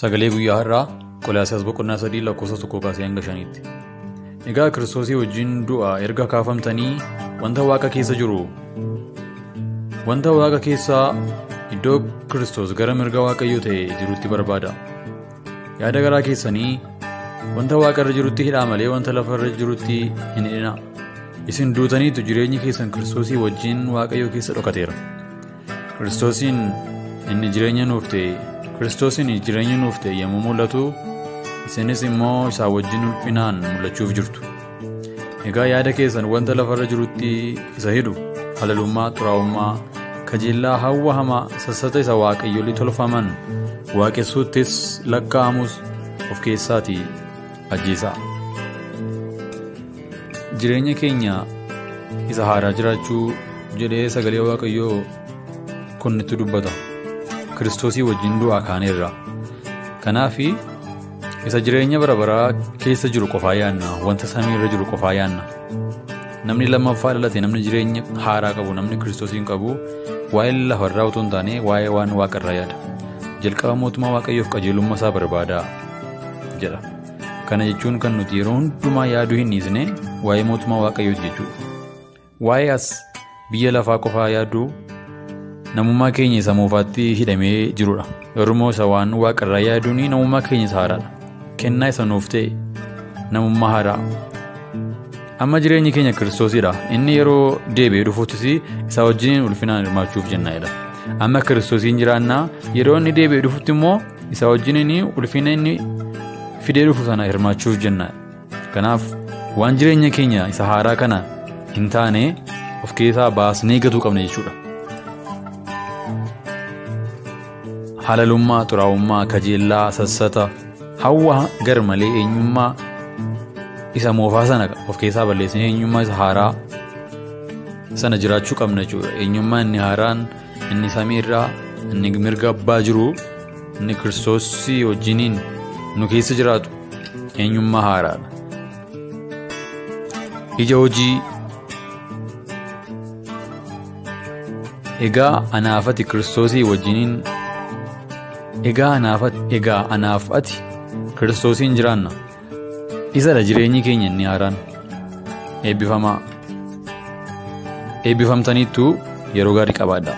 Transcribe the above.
Sagalee guyyaa har'aa Qolaasiyaas boqonnaa sadii lakkoofsa tokkoo kaasee hanga shaniitti. Egaa kiristoosii wajjin du'a erga kaafamtanii wanta waaqa keessa jiru wanta waaqa keessaa iddoo kiristoos gara mirga waaqayyoo ta'e jirutti barbaada. Yaada garaa keessanii wanta waaqa irra jirutti hidhaa malee wanta lafa irra jirutti hin hidhina. Isin duutaniitu jireenyi keessan kiristoosii wajjin waaqayyoo keessa dhokateera. Kiristoosiin inni jireenya nuuf ta'e Kiristoosiin jireenya nuuf ta'e yommuu mul'atu isinis immoo isaa wajjin ulfinaan mul'achuuf jirtu. Egaa yaada keessan wanta lafarra jirutti isa hidhu halalummaa xuraa'ummaa kajeellaa hawwa hamaa sassata isa waaqayyolii tolfaman waaqessuuttis lakkaa'amus of keessaatii ajjeesaa. Jireenya keenya isa haaraa jiraachuu jedhee sagalee waaqayyoo kun nutti dubbata. Kiristoosii wajjin du'aa kaaneerra. Kanaaf isa jireenya bara baraa keessa jiru qofaa yaanna wanta samii irra jiru qofaa yaanna. Namni lammaffaa dhalate namni jireenya haaraa qabu namni kiristoosiin qabu waa'ee lafarraa otoo hin taane waa'ee waan waaqarraa yaada. Jalqaba mootummaa waaqayyoof qajeelummaa isaa barbaada jedha. Kana jechuun kan nuti yeroo hundumaa yaaduu hin dhiisne waa'ee mootummaa waaqayyooti jechuudha. Waa'ee as biyya lafaa qofaa yaaduu namummaa keenya isa moofaatti hidhamee jirudha. Yommuu isa waan waaqarraa yaaduun namummaa keenya isa haaraadha. Kennaa isa nuuf ta'e namummaa haaraa. Amma jireenyi keenya kiristoosidha. Inni yeroo deebi'ee dhufuuttis isa wajjin ulfinaan hirmaachuuf jennaadha. Amma kiristoosiin jiraannaa yeroo inni deebi'ee dhufutti immoo isa wajjin ulfina inni fidee dhufu sana hirmaachuuf jenna. Kanaaf waan jireenya keenya isa haaraa kana hin taane of keessaa baasnee gatuu qabna jechuudha. Halalummaa, xuraa'ummaa, kajeellaa, sassata, hawwa gar malee eenyummaa isa moofaa sana of keessaa balleessinee eenyummaa isa haaraa sana jiraachuu qabna jechuudha. Eenyummaa inni haaraan inni samiirraa inni mirga abbaa jiru inni kiristoosii wajjiniin nu keessa jiraatu eenyummaa haaraadha. Ija hojii egaa anaafati kiristoosii wajjiniin egaa anaaf ati kiristoosiin jiraanna isadha jireenyi keenya inni haaraan eebbifamaa eebbifamtaniittu yeroo gaarii qabaadha.